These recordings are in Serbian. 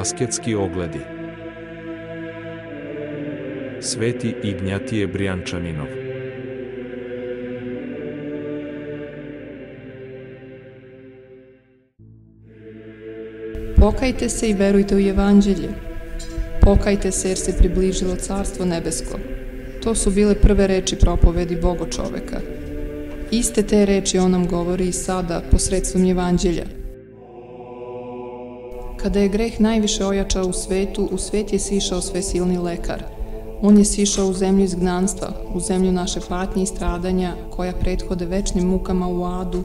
Asketski ogledi Sveti Ignjatije Brijančaninov Pokajte se i verujte u evanđelje. Pokajte se jer se približilo carstvo nebesko. To su bile prve reči propovedi Bogo čoveka. Iste te reči on nam govori i sada posredstvom evanđelja. Kada je greh najviše ojačao u svetu, u svet je sišao svesilni lekar. On je sišao u zemlju izgnanstva, u zemlju naše patnje i stradanja, koja prethode večnim mukama u adu,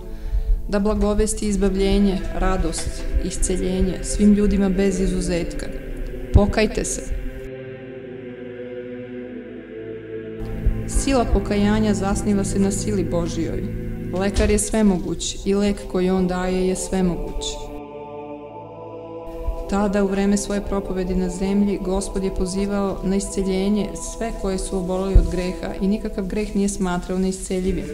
da blagovesti izbavljenje, radost, isceljenje svim ljudima bez izuzetka. Pokajte se. Sila pokajanja zasniva se na sili Božijoj. Lekar je svemoguć i lek koji on daje je svemoguć. Tada, u vreme svoje propovedi na zemlji, Gospod je pozivao na isceljenje sve koje su oboleli od greha i nikakav greh nije smatrao neisceljivim.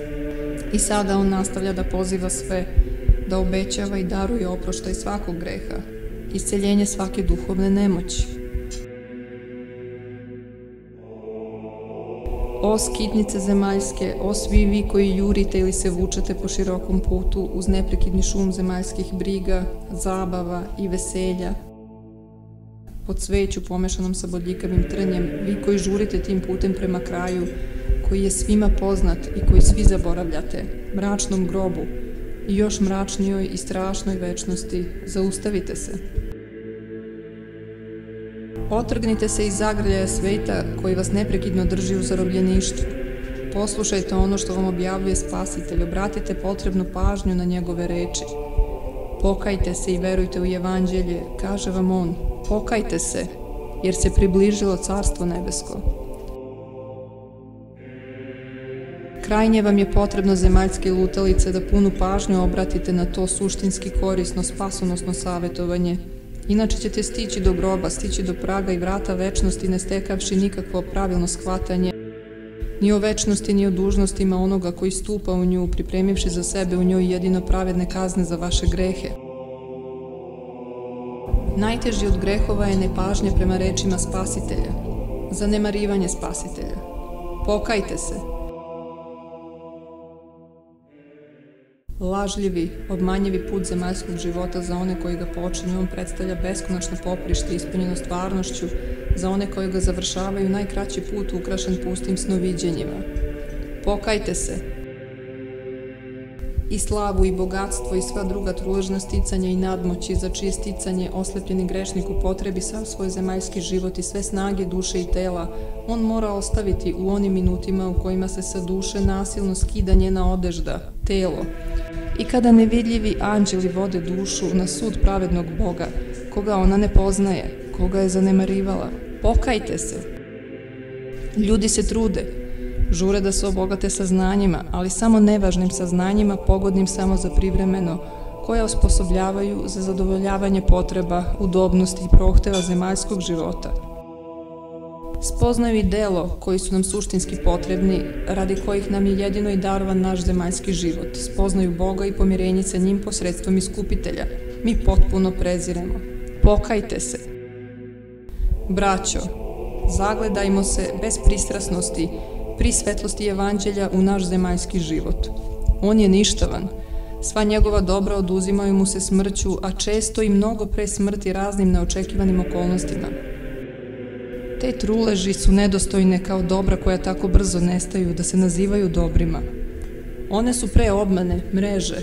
I sada on nastavlja da poziva sve, da obećava i daruje oproštaj svakog greha, isceljenje svake duhovne nemoći. Skitnice zemaljske, o svi vi koji jurite ili se vučete po širokom putu uz neprekidni šum zemaljskih briga, zabava i veselja, pod sveću pomešanom sa bodljikavim trnjem, vi koji žurite tim putem prema kraju, koji je svima poznat i koji svi zaboravljate, mračnom grobu i još mračnijoj i strašnoj večnosti, zaustavite se. Otrgnite se iz zagrljaja sveta koji vas neprekidno drži u zarobljeništvu. Poslušajte ono što vam objavljuje Spasitelj, obratite potrebnu pažnju na njegove reči. Pokajte se i verujte u evanđelje, kaže vam on, pokajte se, jer se približilo carstvo nebesko. Krajnje vam je potrebno zemaljske lutalice da punu pažnju obratite na to suštinski korisno, spasonosno savjetovanje. Inače ćete stići do groba, stići do praga i vrata večnosti ne stekavši nikakvo pravilno shvatanje ni o večnosti, ni o dužnostima onoga koji stupa u nju, pripremivši za sebe u njoj jedino pravedne kazne za vaše grehe. Najteži od grehova je nepažnje prema rečima spasitelja, zanemarivanje spasitelja. Pokajte se, Lažljivi, obmanjivi put zemaljskog života za one koji ga počinju, on predstavlja beskonačno poprište ispunjeno stvarnošću, za one koji ga završavaju najkraći put ukrašen pustim snoviđenjima. Pokajte se! I slavu i bogatstvo i sva druga truležna sticanja i nadmoći za čije sticanje oslepljeni grešnik upotrebi sav svoj zemaljski život i sve snage duše i tela, on mora ostaviti u onim minutima u kojima se sa duše nasilno skida njena odežda, telo, i kada nevidljivi anđeli vode dušu na sud pravednog Boga, koga ona ne poznaje, koga je zanemarivala. Pokajte se! Ljudi se trude, žure da se obogate saznanjima, ali samo nevažnim saznanjima, pogodnim samo za privremeno, koja osposobljavaju za zadovoljavanje potreba, udobnosti i prohteva zemaljskog života – spoznaju i delo koji su nam suštinski potrebni, radi kojih nam je jedino i darovan naš zemaljski život. Spoznaju Boga i pomirenje sa njim posredstvom iskupitelja. Mi potpuno preziremo. Pokajte se. Braćo, zagledajmo se bez pristrasnosti, pri svetlosti evanđelja u naš zemaljski život. On je ništavan, Sva njegova dobra oduzimaju mu se smrću, a često i mnogo pre smrti raznim neočekivanim okolnostima. Te truleži su nedostojne kao dobra koja tako brzo nestaju da se nazivaju dobrima. One su pre obmane, mreže.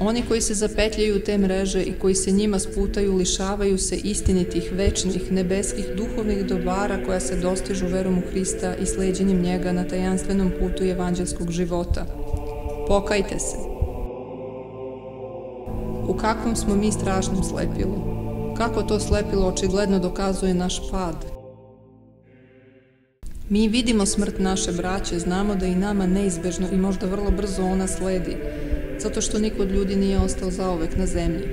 Oni koji se zapetljaju te mreže i koji se njima sputaju lišavaju se istinitih, večnih, nebeskih, duhovnih dobara koja se dostižu verom u Hrista i sleđenjem njega na tajanstvenom putu evanđelskog života. Pokajte se. U kakvom smo mi strašnom slepilu? Kako to slepilo očigledno dokazuje naš pad? Mi vidimo smrt naše braće, znamo da i nama neizbežno i možda vrlo brzo ona sledi, zato što niko od ljudi nije ostao zaovek na zemlji.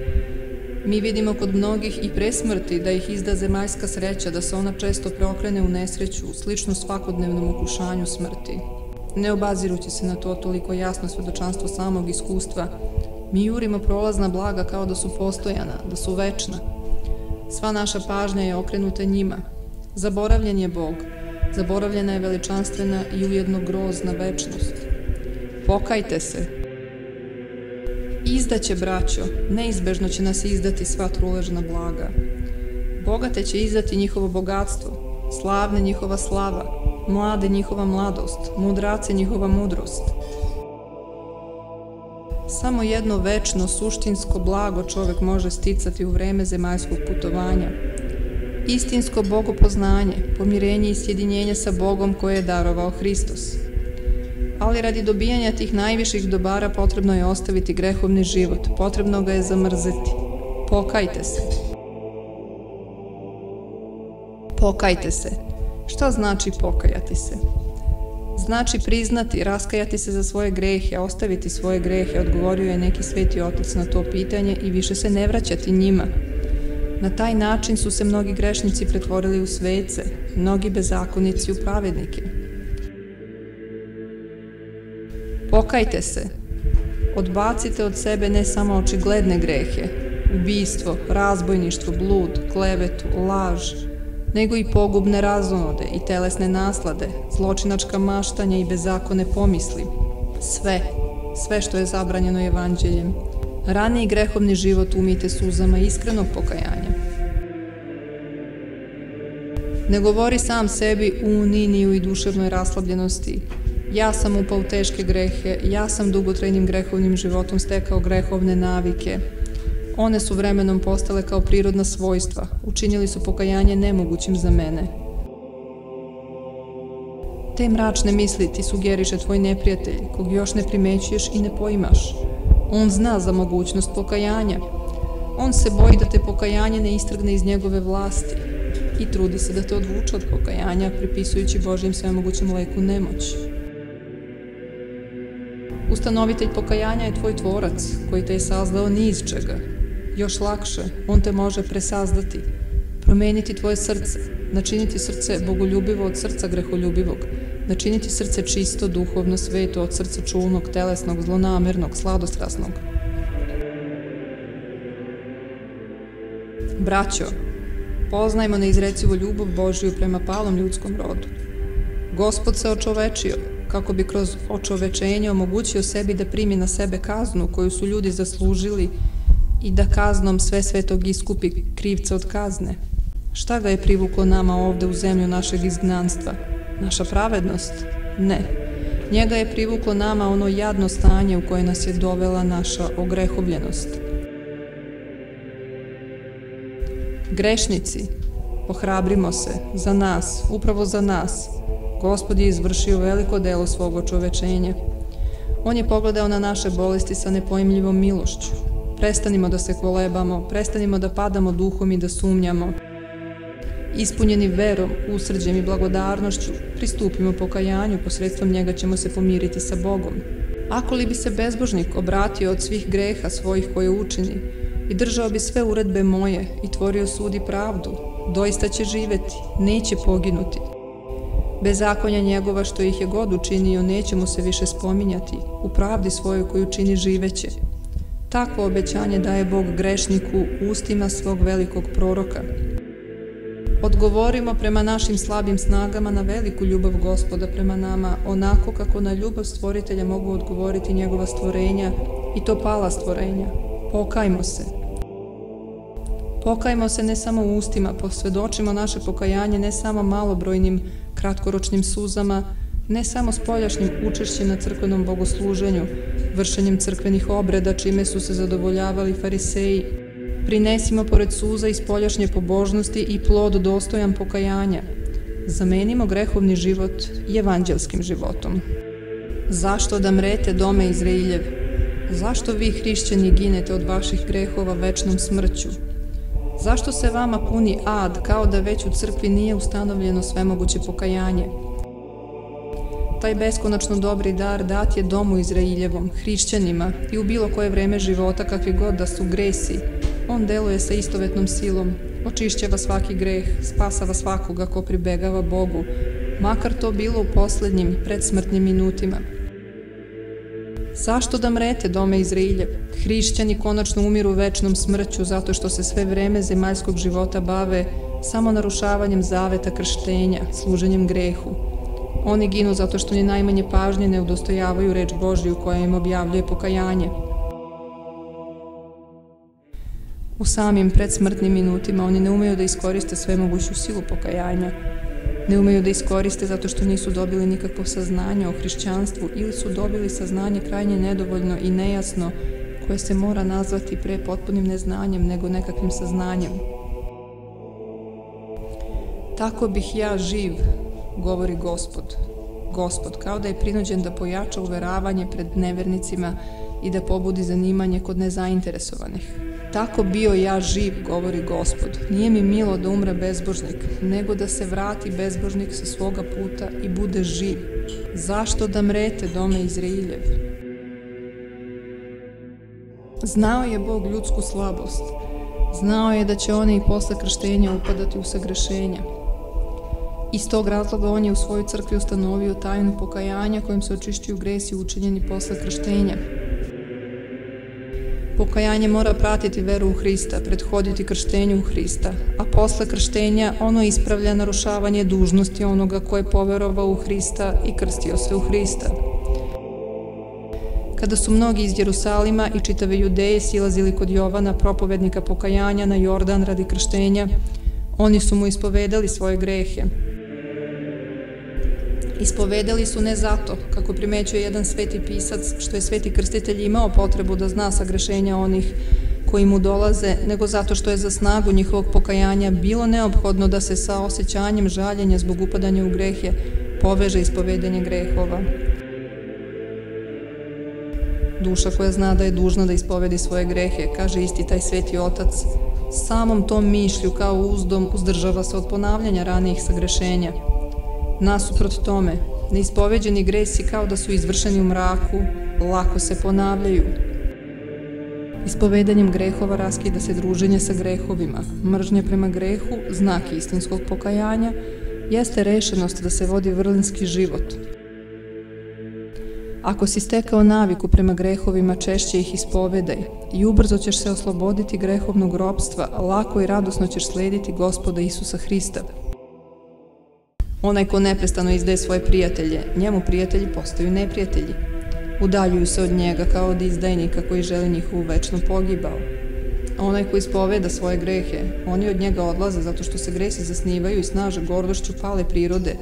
Mi vidimo kod mnogih i pre smrti da ih izda zemaljska sreća, da se ona često preokrene u nesreću, slično svakodnevnom okušanju smrti. Ne obazirući se na to toliko jasno svedočanstvo samog iskustva, mi jurimo prolazna blaga kao da su postojana, da su večna. Sva naša pažnja je okrenuta njima. Zaboravljen je Bog, zaboravljena je veličanstvena i ujedno grozna večnost. Pokajte se. Izdaće, braćo, neizbežno će nas izdati sva truležna blaga. Bogate će izdati njihovo bogatstvo, slavne njihova slava, mlade njihova mladost, mudrace njihova mudrost. Samo jedno večno, suštinsko blago čovek može sticati u vreme zemaljskog putovanja. Istinsko bogopoznanje, pomirenje i sjedinjenje sa Bogom koje je darovao Hristos. Ali radi dobijanja tih najviših dobara potrebno je ostaviti grehovni život, potrebno ga je zamrzeti. Pokajte se. Pokajte se. Šta znači pokajati se? Znači priznati, raskajati se za svoje grehe, ostaviti svoje grehe, odgovorio je neki sveti otac na to pitanje i više se ne vraćati njima. Na taj način su se mnogi grešnici pretvorili u svece, mnogi bezakonici u pravednike. Pokajte se. Odbacite od sebe ne samo očigledne grehe, ubijstvo, razbojništvo, blud, klevetu, laž, nego i pogubne razonode i telesne naslade, zločinačka maštanja i bezakone pomisli. Sve, sve što je zabranjeno evanđeljem. Raniji grehovni život umite suzama iskrenog pokajanja. Ne govori sam sebi u uniniju i duševnoj raslabljenosti. Ja sam upao teške grehe, ja sam dugotrajnim grehovnim životom stekao grehovne navike, One su vremenom postale kao prirodna svojstva, učinili su pokajanje nemogućim za mene. Te mračne misli ti sugeriše tvoj neprijatelj, kog još ne primećuješ i ne poimaš. On zna za mogućnost pokajanja. On se boji da te pokajanje ne istrgne iz njegove vlasti i trudi se da te odvuče od pokajanja, pripisujući Božjem svemogućem leku nemoć. Ustanovitelj pokajanja je tvoj tvorac, koji te je sazdao ni iz čega, još lakše, on te može presazdati, promeniti tvoje srce, načiniti srce bogoljubivo od srca greholjubivog, načiniti srce čisto, duhovno, sveto od srca čulnog, telesnog, zlonamernog, sladostrasnog. Braćo, poznajmo neizrecivu ljubav Božiju prema palom ljudskom rodu. Gospod se očovečio, kako bi kroz očovečenje omogućio sebi da primi na sebe kaznu koju su ljudi zaslužili i da kaznom sve svetog iskupi krivca od kazne. Šta ga je privuklo nama ovde u zemlju našeg izgnanstva? Naša pravednost? Ne. Njega je privuklo nama ono jadno stanje u koje nas je dovela naša ogrehovljenost. Grešnici, ohrabrimo se, za nas, upravo za nas. Gospod je izvršio veliko delo svog očovečenja. On je pogledao na naše bolesti sa nepojmljivom milošću. Prestanimo da se kolebamo, prestanimo da padamo duhom i da sumnjamo. Ispunjeni verom, usrđem i blagodarnošću, pristupimo pokajanju, posredstvom njega ćemo se pomiriti sa Bogom. Ako li bi se bezbožnik obratio od svih greha svojih koje učini i držao bi sve uredbe moje i tvorio sud i pravdu, doista će živeti, neće poginuti. Bezakonja njegova što ih je god učinio neće mu se više spominjati, u pravdi svojoj koju čini živeće, Takvo obećanje daje Bog grešniku ustima svog velikog proroka. Odgovorimo prema našim slabim snagama na veliku ljubav gospoda prema nama, onako kako na ljubav stvoritelja mogu odgovoriti njegova stvorenja i to pala stvorenja. Pokajmo se. Pokajmo se ne samo ustima, posvedočimo naše pokajanje ne samo malobrojnim, kratkoročnim suzama, ne samo spoljašnjim učešćem na crkvenom bogosluženju, vršenjem crkvenih obreda čime su se zadovoljavali fariseji. Prinesimo pored suza i spoljašnje pobožnosti i plod dostojan pokajanja. Zamenimo grehovni život evanđelskim životom. Zašto da mrete dome Izrailjev? Zašto vi, hrišćani, ginete od vaših grehova večnom smrću? Zašto se vama puni ad kao da već u crkvi nije ustanovljeno svemoguće pokajanje? Taj beskonačno dobri dar dat je domu Izrailjevom, hrišćanima i u bilo koje vreme života kakvi god da su gresi. On deluje sa istovetnom silom, očišćava svaki greh, spasava svakoga ko pribegava Bogu, makar to bilo u poslednjim, predsmrtnim minutima. Zašto da mrete dome Izrailjev? Hrišćani konačno umiru večnom smrću zato što se sve vreme zemaljskog života bave samo narušavanjem zaveta krštenja, služenjem grehu. Oni ginu zato što ni najmanje pažnje ne udostojavaju reč Božiju koja im objavljuje pokajanje. U samim predsmrtnim minutima oni ne umeju da iskoriste svemoguću silu pokajanja, ne umeju da iskoriste zato što nisu dobili nikakvo saznanje o hrišćanstvu ili su dobili saznanje krajnje nedovoljno i nejasno koje se mora nazvati pre potpunim neznanjem nego nekakvim saznanjem. Tako bih ja živ, govori gospod. Gospod, kao da je prinuđen da pojača uveravanje pred nevernicima i da pobudi zanimanje kod nezainteresovanih. Tako bio ja živ, govori gospod. Nije mi milo da umre bezbožnik, nego da se vrati bezbožnik sa svoga puta i bude živ. Zašto da mrete dome Izrailjev? Znao je Bog ljudsku slabost. Znao je da će oni i posle krštenja upadati u sagrešenja. Iz tog razloga on je u svojoj crkvi ustanovio tajnu pokajanja kojim se očišćuju gresi učinjeni posle krštenja. Pokajanje mora pratiti veru u Hrista, prethoditi krštenju u Hrista, a posle krštenja ono ispravlja narušavanje dužnosti onoga ko je poverovao u Hrista i krstio se u Hrista. Kada su mnogi iz Jerusalima i čitave Judeje silazili kod Jovana, propovednika pokajanja na Jordan radi krštenja, oni su mu ispovedali svoje grehe, Ispovedali su ne zato, kako primećuje jedan sveti pisac, što je sveti krstitelj imao potrebu da zna sagrešenja onih koji mu dolaze, nego zato što je za snagu njihovog pokajanja bilo neophodno da se sa osjećanjem žaljenja zbog upadanja u grehe poveže ispovedanje grehova. Duša koja zna da je dužna da ispovedi svoje grehe, kaže isti taj sveti otac, samom tom mišlju kao uzdom uzdržava se od ponavljanja ranijih sagrešenja, Nasuprot tome, neispoveđeni gresi kao da su izvršeni u mraku, lako se ponavljaju. Ispovedanjem grehova raskida se druženje sa grehovima. Mržnje prema grehu, znak istinskog pokajanja, jeste rešenost da se vodi vrlinski život. Ako si stekao naviku prema grehovima, češće ih ispovedaj i ubrzo ćeš se osloboditi grehovnog robstva, lako i radosno ćeš slediti gospoda Isusa Hrista, Onaj ko neprestano izdaje svoje prijatelje, njemu prijatelji postaju neprijatelji. Udaljuju se od njega kao od izdajnika koji želi njihovu večnu pogibao. Onaj ko ispoveda svoje grehe, oni od njega odlaze zato što se gresi zasnivaju i snaže gordošću pale prirode,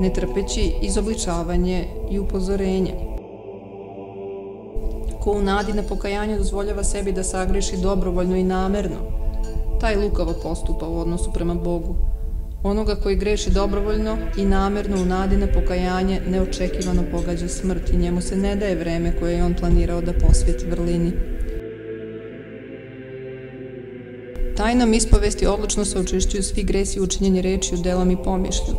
ne trpeći izobličavanje i upozorenje. Ko u nadi na pokajanje dozvoljava sebi da sagreši dobrovoljno i namerno, taj lukavo postupa u odnosu prema Bogu, Onoga koji greši dobrovoljno i namerno u nadi na pokajanje neočekivano pogađa smrt i njemu se ne daje vreme koje je on planirao da posveti vrlini. Tajnom ispovesti odlučno se očišćuju svi gresi učinjeni rečiju, delom i pomišlju.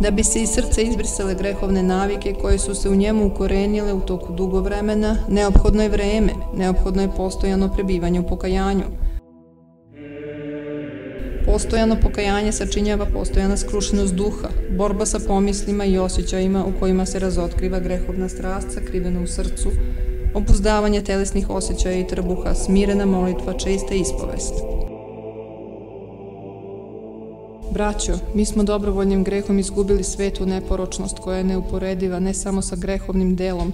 Da bi se iz srca izbrisale grehovne navike koje su se u njemu ukorenile u toku dugo vremena, neophodno je vreme, neophodno je postojano prebivanje u pokajanju – Postojano pokajanje sačinjava postojana skrušenost duha, borba sa pomislima i osjećajima u kojima se razotkriva grehovna strast sakrivena u srcu, opuzdavanje telesnih osjećaja i trbuha, smirena molitva, česta ispovest. Braćo, mi smo dobrovoljnim grehom izgubili svetu neporočnost koja je neuporediva ne samo sa grehovnim delom,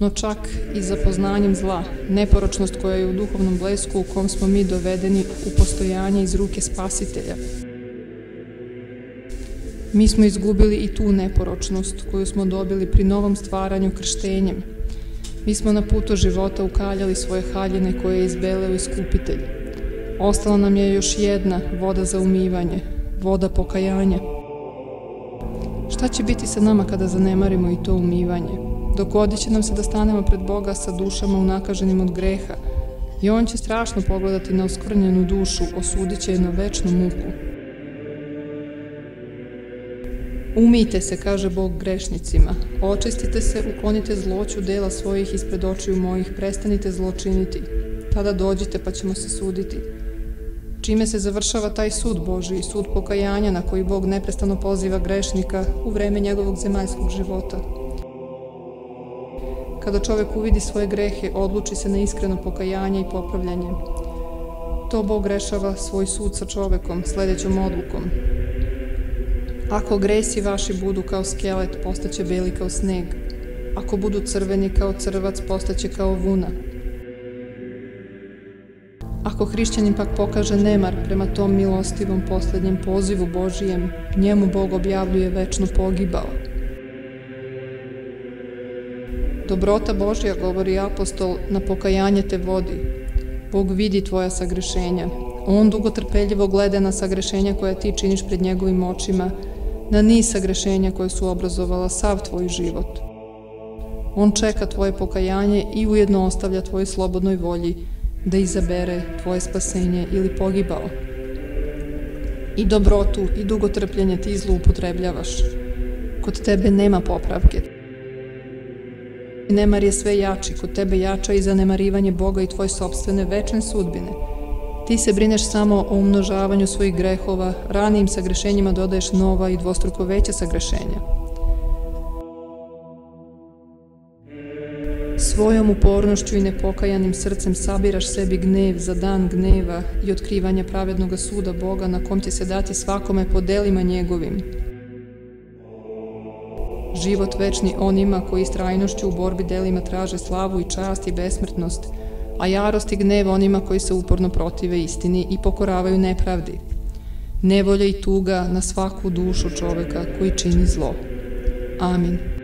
no čak i za poznanjem zla, neporočnost koja je u duhovnom blesku u kom smo mi dovedeni u postojanje iz ruke spasitelja. Mi smo izgubili i tu neporočnost koju smo dobili pri novom stvaranju krštenjem. Mi smo na putu života ukaljali svoje haljine koje je izbeleo iskupitelj. Ostala nam je još jedna voda za umivanje, voda pokajanja. Šta će biti sa nama kada zanemarimo i to umivanje? Dogodit će nam se da stanemo pred Boga sa dušama unakaženim od greha i On će strašno pogledati na oskvrnjenu dušu, osudit će je na večnu muku. Umijte se, kaže Bog grešnicima, očistite se, uklonite zloću dela svojih ispred očiju mojih, prestanite zločiniti. Tada dođite pa ćemo se suditi. Čime se završava taj sud Boži, sud pokajanja na koji Bog neprestano poziva grešnika u vreme njegovog zemaljskog života. Kada čovek uvidi svoje grehe, odluči se na iskreno pokajanje i popravljanje. To Bog rešava svoj sud sa čovekom, sledećom odlukom. Ako gresi vaši budu kao skelet, postaće beli kao sneg. Ako budu crveni kao crvac, postaće kao vuna. Ako hrišćanin pak pokaže nemar prema tom milostivom poslednjem pozivu Božijem, njemu Bog objavljuje večno pogibao. Dobrota Božja, govori apostol, na pokajanje te vodi. Bog vidi tvoja sagrešenja. On dugotrpeljivo gleda na sagrešenja koja ti činiš pred njegovim očima, na niz sagrešenja koje su obrazovala sav tvoj život. On čeka tvoje pokajanje i ujedno ostavlja tvojoj slobodnoj volji da izabere tvoje spasenje ili pogibao. I dobrotu i dugotrpljenje ti zloupotrebljavaš. Kod tebe nema popravke. Nemar je sve jači, kod tebe jača i zanemarivanje Boga i tvoje sobstvene večne sudbine. Ti se brineš samo o umnožavanju svojih grehova, ranijim sagrešenjima dodaješ nova i dvostruko veća sagrešenja. Svojom upornošću i nepokajanim srcem sabiraš sebi gnev za dan gneva i otkrivanja pravednog suda Boga na kom će se dati svakome po delima njegovim. Život večni onima koji strajnošću u borbi delima traže slavu i čast i besmrtnost, a jarost i gnev onima koji se uporno protive istini i pokoravaju nepravdi. Nevolja i tuga na svaku dušu čoveka koji čini zlo. Amin.